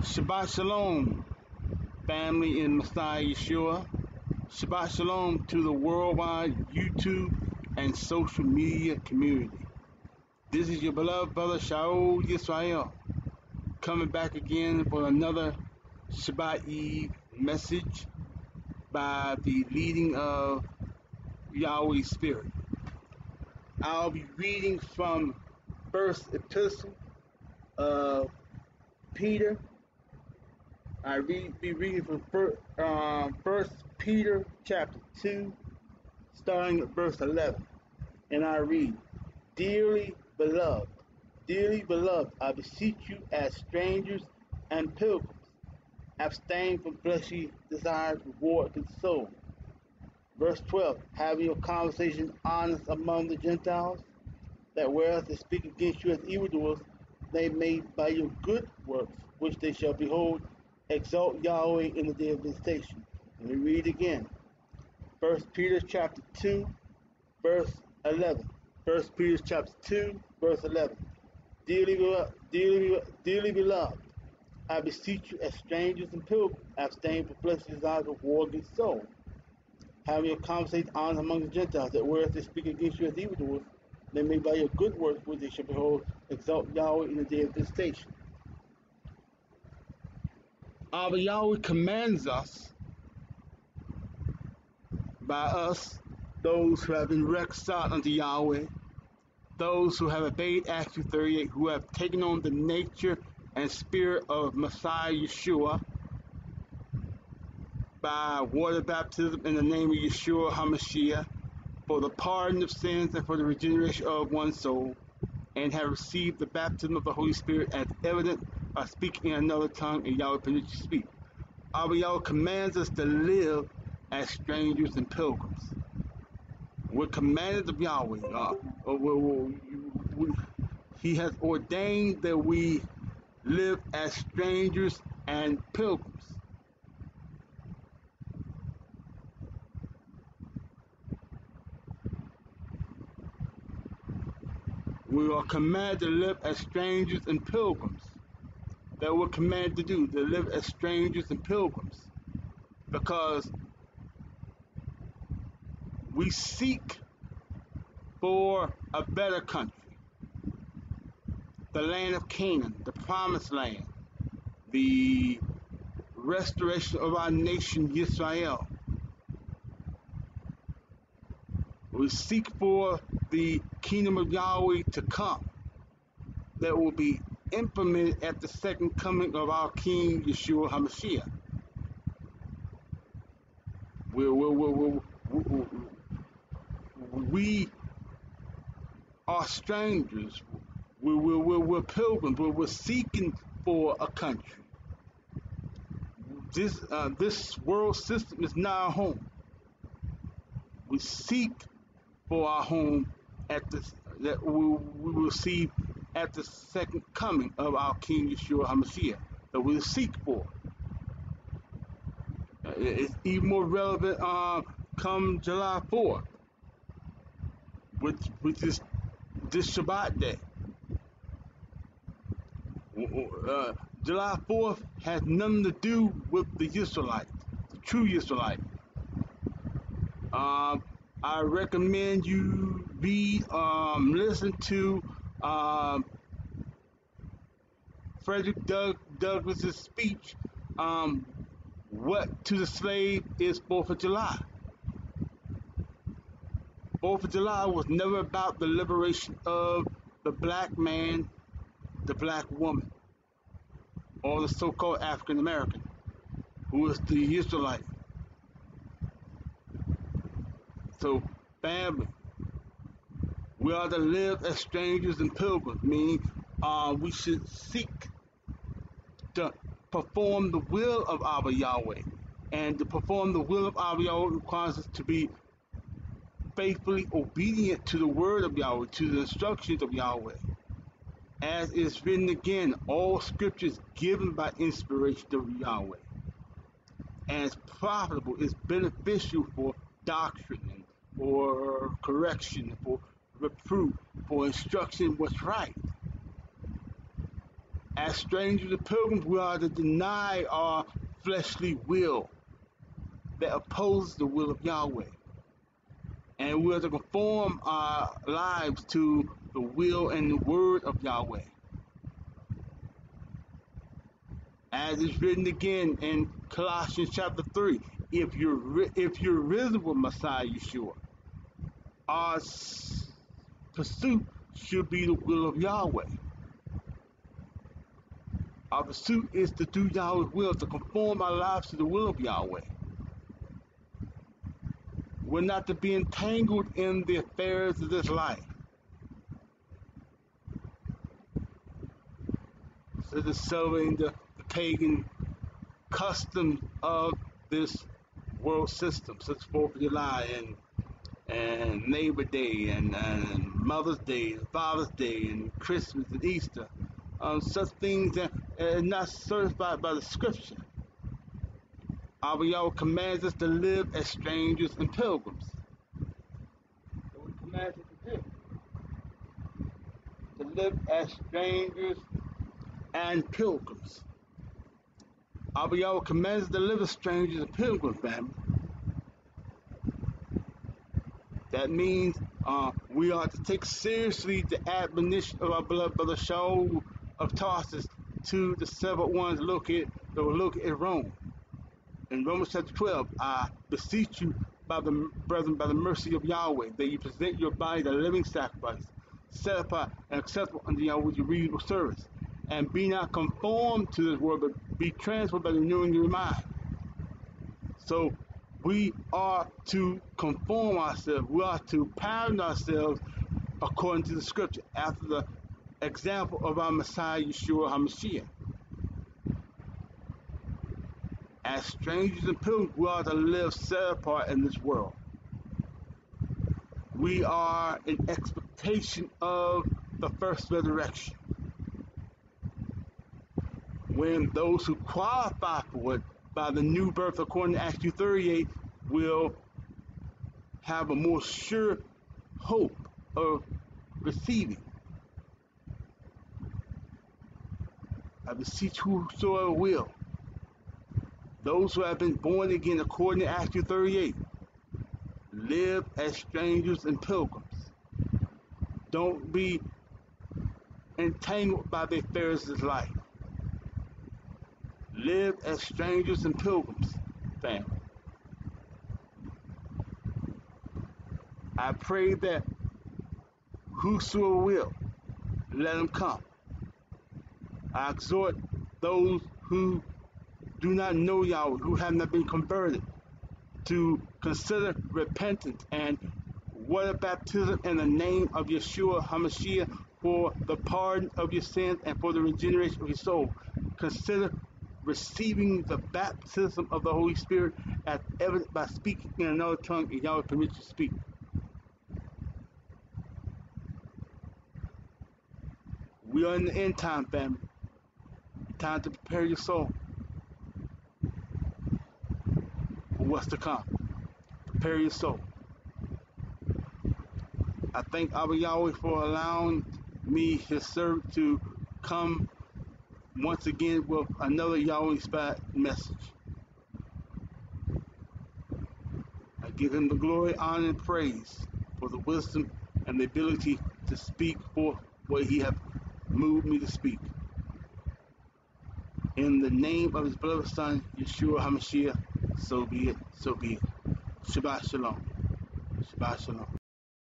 Shabbat Shalom, family in Messiah Yeshua. Shabbat Shalom to the worldwide YouTube and social media community. This is your beloved brother Shaul Yisrael coming back again for another Shabbat Eve message by the leading of Yahweh Spirit. I'll be reading from First Epistle of Peter. I read, be reading from First, um, First Peter chapter two, starting at verse eleven, and I read, "Dearly beloved, dearly beloved, I beseech you as strangers and pilgrims, abstain from fleshly desires, reward the soul." Verse 12, having your conversation honest among the Gentiles, that whereas they speak against you as evildoers, they may by your good works, which they shall behold, exalt Yahweh in the day of visitation. Let me read again. First Peter chapter 2, verse 11. First Peter chapter 2, verse 11. Dearly beloved, dearly, dearly beloved, I beseech you as strangers and pilgrims, abstain from fleshly desires of war against soul having a conversation on among the Gentiles, that whereas they speak against you as evildoers, they may by your good works which they shall behold exalt Yahweh in the day of visitation. Our Yahweh commands us by us, those who have been reconciled unto Yahweh, those who have obeyed Acts 38, who have taken on the nature and spirit of Messiah Yeshua, by water baptism in the name of Yeshua HaMashiach for the pardon of sins and for the regeneration of one soul, and have received the baptism of the Holy Spirit as evident by speaking in another tongue and Yahweh permits you to speak. Our Yahweh commands us to live as strangers and pilgrims. We're commanded of Yahweh. Uh we, we, we, he has ordained that we live as strangers and pilgrims. We are commanded to live as strangers and pilgrims. That we're commanded to do, to live as strangers and pilgrims. Because we seek for a better country. The land of Canaan, the promised land, the restoration of our nation, Israel. We seek for the kingdom of Yahweh to come that will be implemented at the second coming of our King Yeshua HaMashiach. We, we, we, are strangers. We, we, we, we're pilgrims. We're, we're seeking for a country. This, uh, this world system is not our home. We seek for our home at the that we, we will see at the second coming of our King Yeshua HaMashiach that we'll seek for. Uh, it's even more relevant uh, come July 4th, which, which is this Shabbat day. Uh, July 4th has nothing to do with the Israelites, the true Israelites. Uh, I recommend you read, um, listen to um, Frederick Doug, Douglass's speech, um, "What to the Slave is Fourth of July." Fourth of July was never about the liberation of the black man, the black woman, or the so-called African American, who was the Israelite. So, family, we are to live as strangers and pilgrims, meaning uh, we should seek to perform the will of our Yahweh. And to perform the will of our Yahweh requires us to be faithfully obedient to the word of Yahweh, to the instructions of Yahweh. As is written again, all scriptures given by inspiration of Yahweh. And it's profitable, it's beneficial for doctrine or correction, for reproof, for instruction what's right. As strangers and pilgrims, we are to deny our fleshly will that opposes the will of Yahweh. And we are to conform our lives to the will and the word of Yahweh. As is written again in Colossians chapter 3, if you're if you're risen with Messiah Yeshua, our pursuit should be the will of Yahweh. Our pursuit is to do Yahweh's will, to conform our lives to the will of Yahweh. We're not to be entangled in the affairs of this life. So of celebrating the, the pagan customs of this world system, such Fourth of July and and Neighbor Day and, and Mother's Day and Father's Day and Christmas and Easter. Um, such things that are not certified by the scripture. Our Yahweh commands us to live as strangers and pilgrims. So we command us to do. To live as strangers and pilgrims. Our Yahweh commands us to live as strangers and pilgrims, family. That means uh, we are to take seriously the admonition of our beloved brother Shaul of Tarsus to the several ones located that were located in Rome. In Romans chapter 12, I beseech you by the brethren, by the mercy of Yahweh, that you present your body a living sacrifice, set apart and acceptable unto Yahweh your reasonable service. And be not conformed to this world, but be transformed by the renewing of your mind. So we are to conform ourselves, we are to pattern ourselves according to the scripture, after the example of our Messiah Yeshua HaMashiach. As strangers and pilgrims, we are to live set apart in this world. We are in expectation of the first resurrection. When those who qualify for it by the new birth according to Acts 2.38 will have a more sure hope of receiving. I beseech whosoever will. Those who have been born again according to Acts 2.38 live as strangers and pilgrims. Don't be entangled by the affairs of life. Live as strangers and pilgrims, family. I pray that whosoever will, let him come. I exhort those who do not know Yahweh, who have not been converted, to consider repentance and water baptism in the name of Yeshua HaMashiach for the pardon of your sins and for the regeneration of your soul. Consider receiving the baptism of the Holy Spirit as evident by speaking in another tongue and Yahweh permits you to speak. We are in the end time, family. Time to prepare your soul for what's to come. Prepare your soul. I thank Abba Yahweh for allowing me, his servant, to come once again with another Yahweh inspired message. I give him the glory, honor, and praise for the wisdom and the ability to speak for what he has moved me to speak. In the name of his beloved son, Yeshua HaMashiach, so be it, so be it. Shabbat Shalom. Shabbat Shalom.